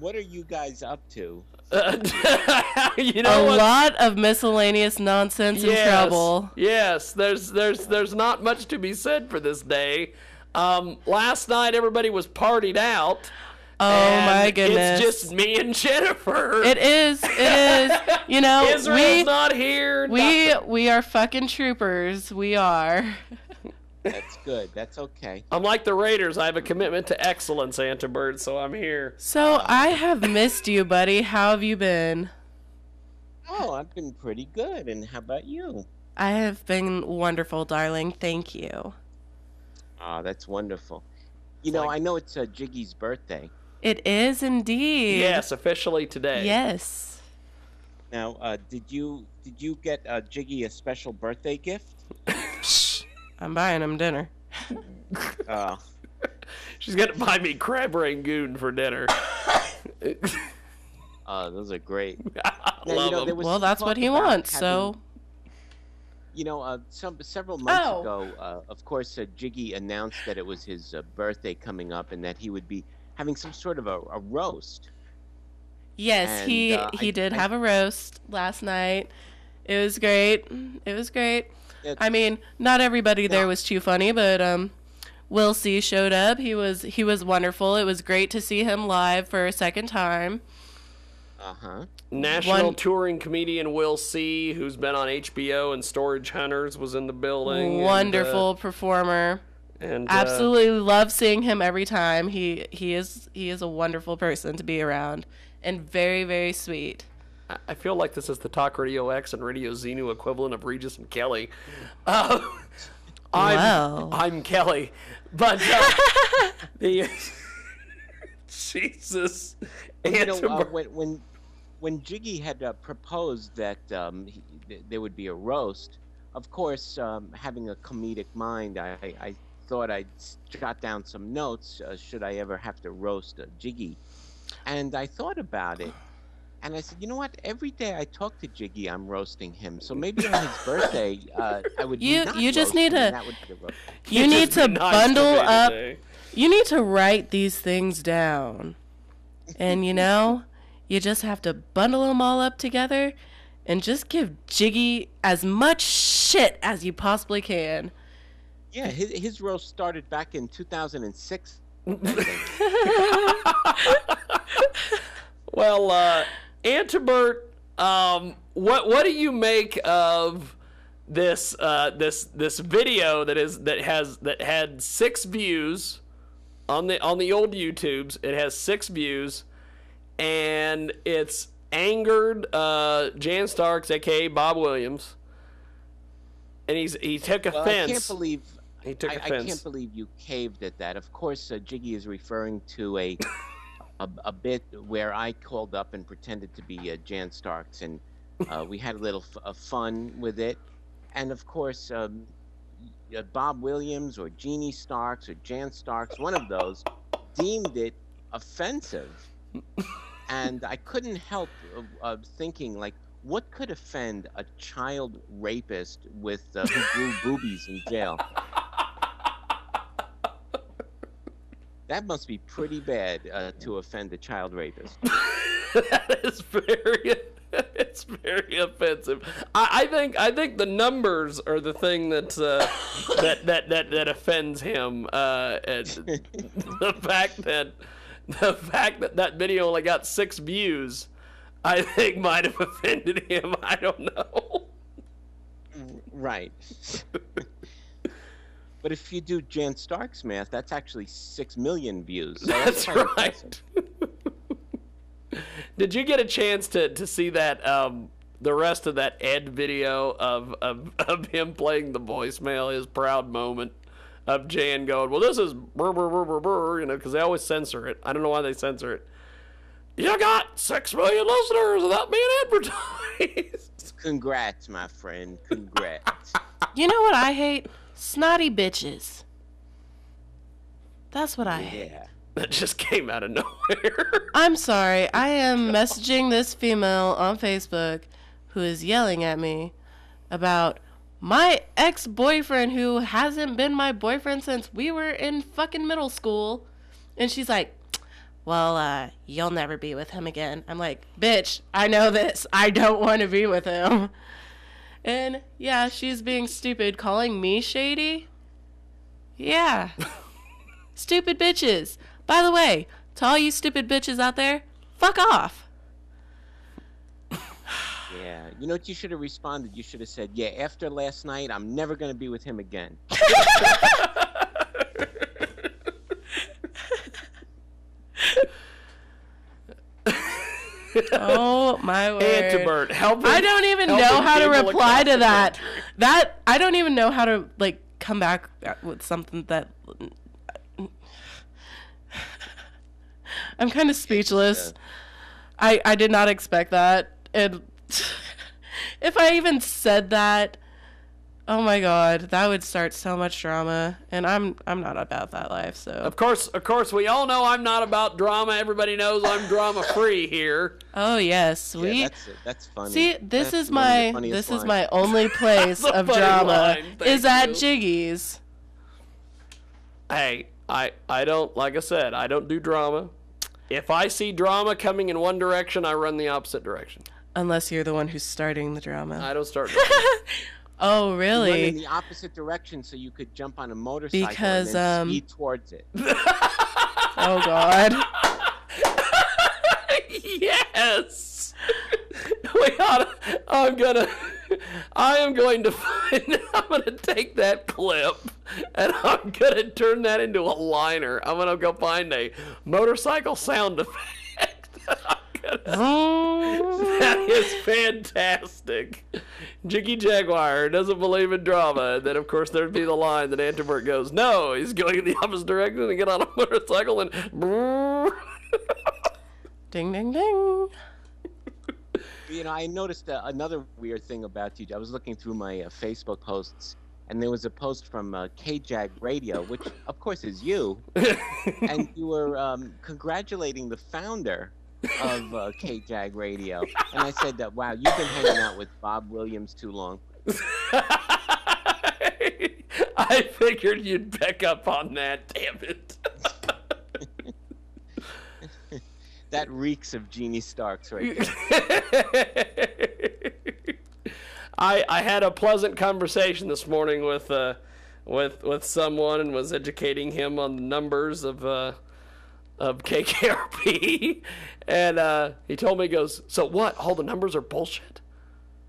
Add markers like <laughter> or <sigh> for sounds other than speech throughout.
what are you guys up to? <laughs> you know a what? lot of miscellaneous nonsense and trouble. Yes, there's there's there's not much to be said for this day. Um, last night everybody was partied out. Oh and my goodness. It's just me and <laughs> Jennifer. It is. It is. You know, <laughs> Izreal's we not here. we nothing. we are fucking troopers. We are. That's good. That's okay. <laughs> I'm like the Raiders. I have a commitment to excellence, Antubert, so I'm here. So I have missed you, buddy. How have you been? Oh, I've been pretty good. And how about you? I have been wonderful, darling. Thank you. Ah, that's wonderful. You know, like- I know it's uh, Jiggy's birthday. It is indeed. Yes, officially today. Yes. Now, uh, did you did you get uh, Jiggy a special birthday gift? I'm buying him dinner. Uh, <laughs> She's gonna buy me crab rangoon for dinner. uh, <laughs> those are great. <laughs> I Now, love you know, 'em. there Well, that's what he wants. having- So You know, uh, some several months Oh. ago, uh, of course, uh, Jiggy announced that it was his uh, birthday coming up and that he would be having some sort of a, a roast. yes, And, he uh, he I- did I- have a roast last night. It was great. It was great. It- I mean, not everybody there No. was too funny, but um, Will C showed up. He was he was wonderful. It was great to see him live for a second time. Uh huh. National one- touring comedian Will C, who's been on HBO and Storage Hunters, was in the building. and, uh, Wonderful performer. And, uh, Absolutely love seeing him every time. He he is he is a wonderful person to be around and very very sweet. I- I feel like this is the Talk Radio X and Radio Xenu equivalent of Regis and Kelly. Uh, <laughs> I'm, Well. I'm Kelly, but uh, <laughs> the <laughs> Jesus. you know, uh, when when when Jiggy had uh, proposed that um, he, th- there would be a roast, of course, um, having a comedic mind, I, I, I thought I'd jot down some notes uh, should I ever have to roast uh, Jiggy, and I thought about it. And I said, you know what? Every day I talk to Jiggy, I'm roasting him. So <laughs> maybe on his birthday, uh, I would. You- not you just need to- that would be the roast. <laughs> You need to bundle up. today. You need to write these things down. And you know, you just have to bundle them all up together and just give Jiggy as much shit as you possibly can. Yeah, his, his roast started back in 2006. <laughs> Well, uh, Antubert, um, what what do you make of this uh, this this video that is that has that had six views on the on the old YouTubes? It has six views, and it's angered uh, Jan Starks, aka Bob Williams, and he's he took Well, I can't believe he took I, I can't believe you caved at that. Of course, uh, Jiggy is referring to a, <laughs> a a bit where I called up and pretended to be uh, Jan Starks, and uh, <laughs> we had a little f- fun with it. And of course, um, uh, Bob Williams or Jeannie Starks or Jan Starks, one of those, deemed it offensive, and I couldn't help uh, uh, thinking like. What could offend a child rapist with uh, who grew boobies in jail? That must be pretty bad uh, to offend a child rapist. <laughs> that is very <laughs> it's very offensive. I, I think I think the numbers are the thing that uh, <laughs> that, that that that offends him. Uh, and the fact that the fact that that video only got six views, I think might have offended him. I don't know. right. But if you do Jan Stark's math, that's actually six million views. So That's quite impressive. right. <laughs> Did you get a chance to, to see that um, the rest of that Ed video of, of <laughs> of him playing the voicemail, his proud moment of Jan going, "Well, this is brr brr brr brr brr," you know, because they always censor it. I don't know why they censor it. You got six million listeners without being advertised. <laughs> Congrats, my friend. Congrats. You know what I hate? Snotty bitches. That's what I hate. yeah. <laughs> That just came out of nowhere. <laughs> I'm sorry. I am messaging this female on Facebook who is yelling at me about my ex boyfriend who hasn't been my boyfriend since we were in fucking middle school. And she's like, well, uh, you'll never be with him again. I'm like, bitch, I know this. I don't want to be with him. And yeah, she's being stupid, calling me shady. Yeah. <laughs> stupid bitches. By the way, to all you stupid bitches out there, fuck off. <sighs> Yeah. You know what you should have responded? You should have said, "Yeah, after last night, I'm never going to be with him again." <laughs> Oh my <laughs> word. Antubert, helping. I don't even know how to reply to that. That I don't even know how to like come back with something that <sighs> I'm kind of speechless. I I did not expect that. And <laughs> if I even said that, oh my god, that would start so much drama and I'm I'm not about that life, so. Of course, of course, we all know I'm not about drama. Everybody knows I'm drama free here. Oh yes, Yeah, we that's that's funny. See, this That's is one of the my funniest this is my <laughs> only place of drama line, thank is at. Jiggy's. Hey, I I don't like I said, I don't do drama. If I see drama coming in one direction, I run the opposite direction. Unless you're the one who's starting the drama. I don't start. <laughs> oh, Run in the opposite direction so you could jump on a motorcycle Because, and then um, speed towards it. <laughs> Oh God. <laughs> yes. we oughta, I'm gonna. I am going to <laughs> find. I'm gonna take that clip and I'm gonna turn that into a liner. I'm gonna go find a motorcycle sound effect. I'm <laughs> gonna- that is fantastic. Jiggy Jaguar doesn't believe in drama. And then, of course, there'd be the line that Antubert goes, No, he's going in the opposite direction and get on a motorcycle and. <laughs> ding ding ding. You know, I noticed uh, another weird thing about you. I was looking through my uh, Facebook posts, and there was a post from uh, KJAG Radio, which of course is you, <laughs> and you were um, congratulating the founder of uh, KJAG Radio. And I said that, wow, you've been hanging out with Bob Williams too long. <laughs> I figured you'd pick up on that, damn it. <laughs> That reeks of Jeannie Starks right there. <laughs> I I had a pleasant conversation this morning with uh with with someone and was educating him on the numbers of uh of KKRP and uh he told me he goes so what all the numbers are bullshit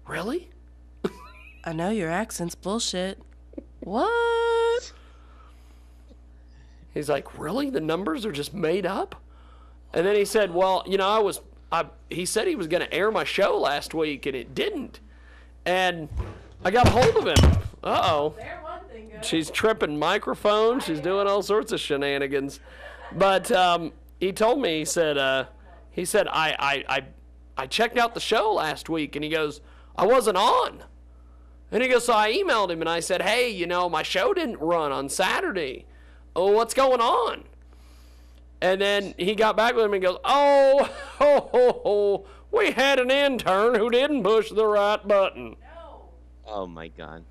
really I know your accent's bullshit. What? He's like, really? The numbers are just made up? And then he said, well, you know, I was, I, he said he was going to air my show last week and it didn't. And I got a hold of him. Uh oh. She's tripping microphones. She's doing all sorts of shenanigans. But um, he told me, he said, uh, he said, I, I, I, I checked out the show last week and he goes, I wasn't on. And he goes, so I emailed him and I said, hey, you know, my show didn't run on Saturday. Oh, what's going on? And then he got back with him and goes, oh, <laughs> ho, ho, ho, we had an intern who didn't push the right button. Oh my God.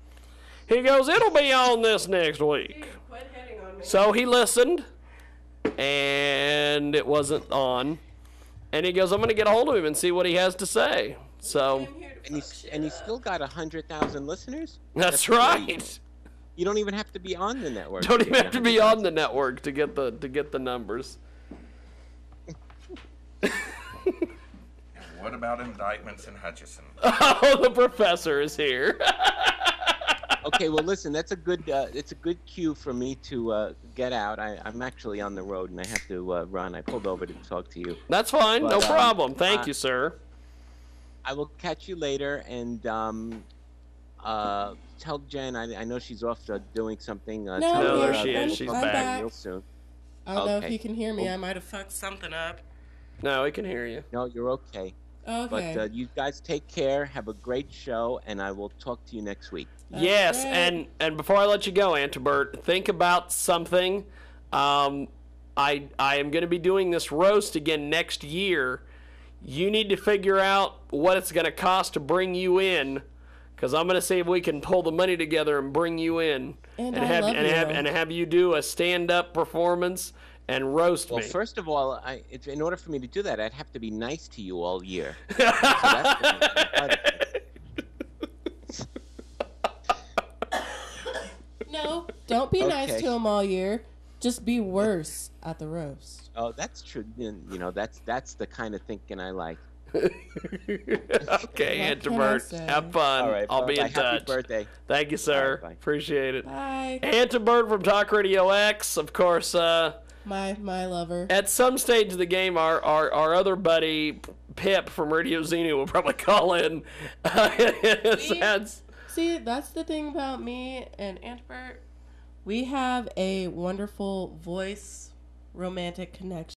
He goes, it'll be on this next week. So he listened, and it wasn't on. And he goes, I'm going to get a hold of him and see what he has to say. So And he's and he's still got a hundred thousand listeners. that's great. right. You don't even have to be on the network. Don't even have to be on the <laughs> network to get the to get the numbers. What about indictments in Hutchison? <laughs> Oh, the professor is here. <laughs> okay, well, listen, that's a good uh, it's a good cue for me to uh, get out. I, I'm actually on the road and I have to uh, run. I pulled over to talk to you. That's fine, no But, um, problem. Thank uh, you, sir. I will catch you later and um, uh, tell Jen. I, I know she's off uh, doing something. Uh, No, tell No, her, there uh, she that is. we'll She's talk back. Real soon. I don't know if you can hear me. I might have fucked something up. No, we can hear you. No, you're okay. Okay. But uh, you guys take care. Have a great show, and I will talk to you next week. yes, great. and and before I let you go, Antubert, think about something. Um, I I am going to be doing this roast again next year. You need to figure out what it's going to cost to bring you in, because I'm going to see if we can pull the money together and bring you in, And I have love and have and have you do a stand up performance and roast Well, me. first of all, I, if, in order for me to do that, I'd have to be nice to you all year. <laughs> So that's the part of it. No, don't be nice to him all year. Just be worse at the roast. Oh, that's true. You know, that's that's the kind of thinking I like. <laughs> okay, Aunt can I say? Bert, have fun. All right, I'll be bye-bye. in Happy touch. birthday. Thank you, sir. Bye-bye. Appreciate it. Bye, Antubert from Talk Radio X, of course. Uh, my my lover. at some stage of the game, our our, our other buddy Pip from Radio Xenu will probably call in. <laughs> That's- See, that's the thing about me and Antbert. We have a wonderful voice romantic connection.